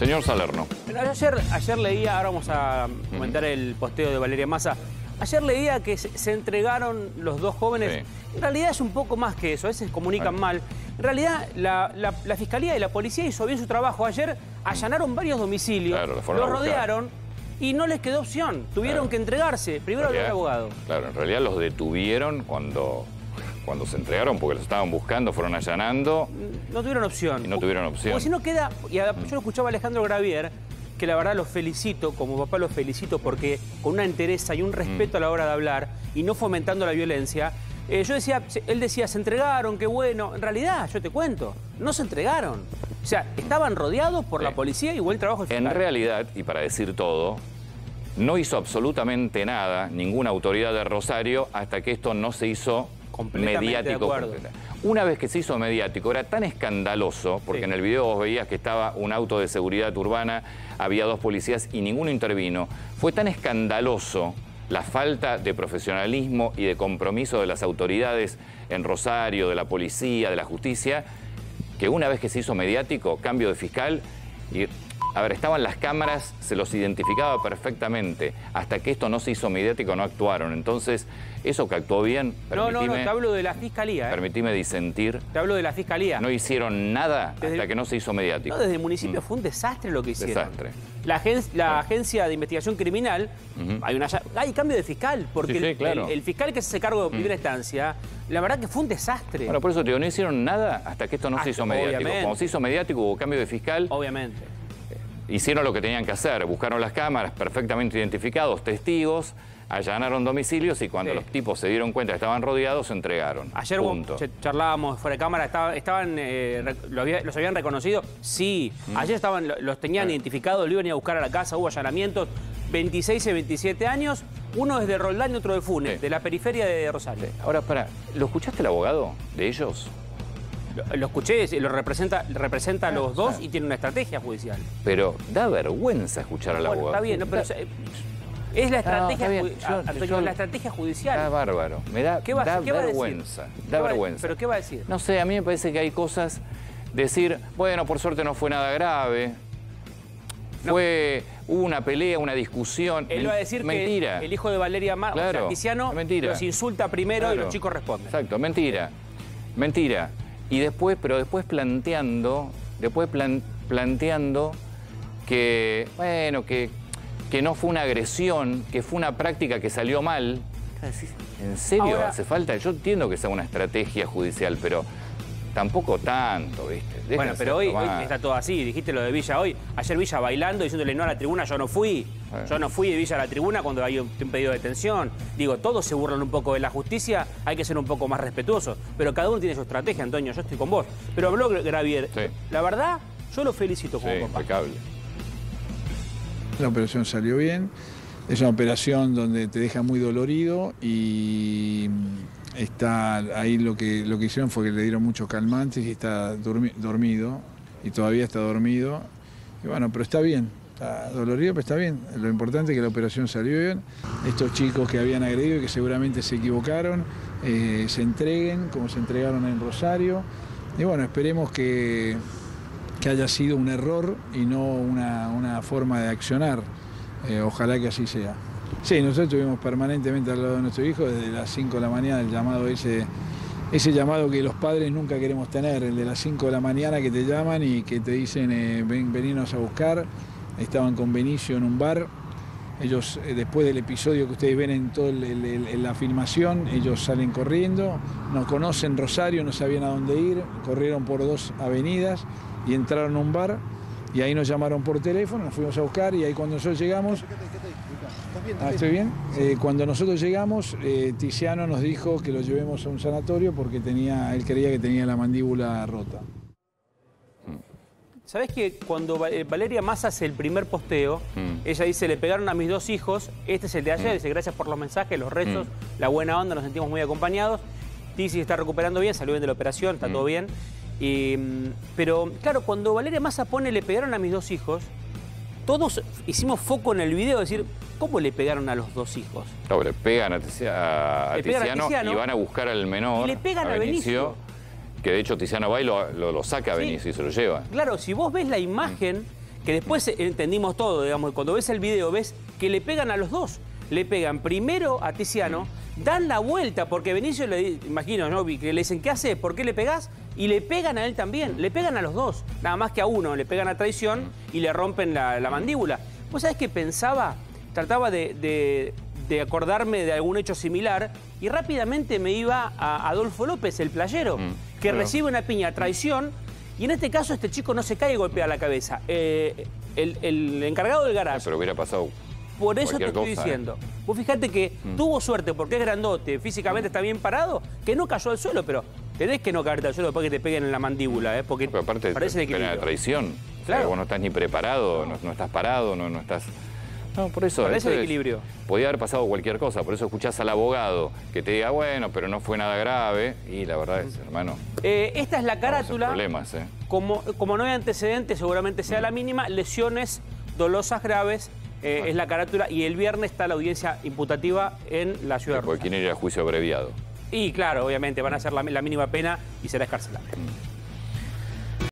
Señor Salerno. ayer, ayer leía, ahora vamos a comentar el posteo de Valeria Massa. Ayer leía que se, entregaron los dos jóvenes. En realidad es un poco más que eso, a veces comunican mal. En realidad la, Fiscalía y la Policía hizo bien su trabajo. Ayer allanaron varios domicilios, los rodearon y no les quedó opción. Tuvieron que entregarse. Primero al abogado. Claro, en realidad los detuvieron cuando cuando se entregaron, porque los estaban buscando, fueron allanando. No tuvieron opción. Y no tuvieron opción. Porque si no queda, y yo lo escuchaba a Alejandro Gravier, que la verdad los felicito, como papá los felicito, porque con una entereza y un respeto a la hora de hablar y no fomentando la violencia, eh, yo decía, él decía, se entregaron, qué bueno. En realidad, yo te cuento, no se entregaron. O sea, estaban rodeados por la policía y buen trabajo. En realidad, y para decir todo, no hizo absolutamente nada ninguna autoridad de Rosario hasta que esto no se hizo mediático. Una vez que se hizo mediático, era tan escandaloso, porque en el video vos veías que estaba un auto de seguridad urbana, había dos policías y ninguno intervino. Fue tan escandaloso la falta de profesionalismo y de compromiso de las autoridades en Rosario, de la policía, de la justicia, que una vez que se hizo mediático, cambio de fiscal, y a ver, estaban las cámaras, se los identificaba perfectamente. Hasta que esto no se hizo mediático, no actuaron. Entonces, eso que actuó bien, No, no, no, te hablo de la Fiscalía. ¿eh? Permitime disentir. Te hablo de la Fiscalía. No hicieron nada hasta que no se hizo mediático. No, desde el municipio mm. fue un desastre lo que hicieron. Desastre. La, Agencia de Investigación Criminal, hay, una, hay cambio de fiscal, porque el, fiscal que se hace cargo de primera mm. instancia, la verdad que fue un desastre. Bueno, por eso te digo, no hicieron nada hasta que esto no se hizo mediático. Como se hizo mediático, hubo cambio de fiscal. Obviamente hicieron lo que tenían que hacer, buscaron las cámaras perfectamente identificados, testigos, allanaron domicilios y cuando los tipos se dieron cuenta que estaban rodeados, se entregaron. Ayer charlábamos fuera de cámara, estaban, eh, los habían reconocido, sí. Mm. Ayer estaban, los tenían identificados, lo iban a buscar a la casa, hubo allanamientos, 26 y 27 años, uno es de Roldán y otro de Funes, de la periferia de Rosario. Ahora, para, ¿lo escuchaste el abogado de ellos? Lo, escuché, lo representa, representa a los dos y tiene una estrategia judicial. Pero da vergüenza escuchar al abogado. Está bien, pero es la estrategia, la estrategia judicial. Está bárbaro. Me da, vergüenza. da vergüenza. ¿Pero qué va a decir? No sé, a mí me parece que hay cosas. Decir, bueno, por suerte no fue nada grave. Fue, hubo una pelea, una discusión. Él va a decir mentira. que el hijo de Valeria Mar, claro, mentira. los insulta primero y los chicos responden. Exacto, mentira. Mentira. Y después, pero después planteando, después planteando que, bueno, que, que no fue una agresión, que fue una práctica que salió mal. ¿En serio hace falta? Yo entiendo que sea una estrategia judicial, pero tampoco tanto, ¿viste? bueno, pero hoy, está todo así. Dijiste lo de Villa hoy. Ayer Villa bailando, diciéndole no a la tribuna, yo no fui. Yo no fui de Villa a la tribuna cuando hay un, pedido de detención. Digo, todos se burlan un poco de la justicia, hay que ser un poco más respetuosos. Pero cada uno tiene su estrategia, Antonio, yo estoy con vos. Pero habló Gravier. La verdad, yo lo felicito como sí, impecable. La operación salió bien. Es una operación donde te deja muy dolorido y está ahí lo que, lo que hicieron fue que le dieron muchos calmantes y está dormido y todavía está dormido. Y bueno, pero está bien, está dolorido, pero está bien. Lo importante es que la operación salió bien. Estos chicos que habían agredido y que seguramente se equivocaron, eh, se entreguen como se entregaron en Rosario. Y bueno, esperemos que, que haya sido un error y no una, forma de accionar. Eh, ojalá que así sea. Sí, nosotros estuvimos permanentemente al lado de nuestro hijo desde las 5 de la mañana, el llamado ese, ese llamado que los padres nunca queremos tener, el de las 5 de la mañana que te llaman y que te dicen eh, ven, a buscar. Estaban con Benicio en un bar. Ellos, eh, después del episodio que ustedes ven en toda la filmación, ellos salen corriendo, no conocen Rosario, no sabían a dónde ir, corrieron por dos avenidas y entraron a un bar y ahí nos llamaron por teléfono, nos fuimos a buscar y ahí cuando nosotros llegamos Ah, ¿Estoy bien? Eh, cuando nosotros llegamos, eh, Tiziano nos dijo que lo llevemos a un sanatorio porque tenía, él creía que tenía la mandíbula rota. ¿Sabés que cuando eh, Valeria Massa hace el primer posteo, mm. ella dice, le pegaron a mis dos hijos, este es el de ayer, mm. dice, gracias por los mensajes, los rezos, mm. la buena onda, nos sentimos muy acompañados. Tizi está recuperando bien, salió bien de la operación, está todo bien. Pero claro, cuando Valeria Massa pone, le pegaron a mis dos hijos, todos hicimos foco en el video, decir, ¿Cómo le pegaron a los dos hijos? No, le pegan a, Tiziano, y van a buscar al menor. Y le pegan a, Benicio, Que de hecho Tiziano va y lo, saca a Benicio y se lo lleva. Claro, si vos ves la imagen, que después entendimos todo, digamos, cuando ves el video ves que le pegan a los dos. Le pegan primero a Tiziano, dan la vuelta, porque Benicio le imagino, ¿no? Que le dicen, ¿qué haces? ¿Por qué le pegás? Y le pegan a él también, le pegan a los dos, nada más que a uno, le pegan a traición y le rompen la, mandíbula. ¿Vos sabés qué pensaba? Trataba de, acordarme de algún hecho similar y rápidamente me iba a Adolfo López, el playero, mm, que recibe una piña a traición y en este caso este chico no se cae y golpea la cabeza. Eh, el, encargado del garaje. Pero hubiera pasado. Por eso te estoy ¿eh? diciendo. Vos fíjate que mm. tuvo suerte porque es grandote, físicamente está bien parado, que no cayó al suelo, pero tenés que no caerte al suelo después que te peguen en la mandíbula, ¿eh? porque pero aparte parece de la traición. Claro. vos no estás ni preparado, no, estás parado, no, no estás no, por eso. Parece el equilibrio. Podía haber pasado cualquier cosa, por eso escuchás al abogado que te diga, bueno, pero no fue nada grave. Y la verdad es, hermano. Eh, esta es la carátula. problemas, ¿eh? Como, como no hay antecedentes, seguramente sea la mínima, lesiones dolosas graves. Eh, es la carátula y el viernes está la audiencia imputativa en la ciudad de Porque quieren ir a juicio abreviado. Y claro, obviamente van a hacer la, mínima pena y será escarcelable. Mm.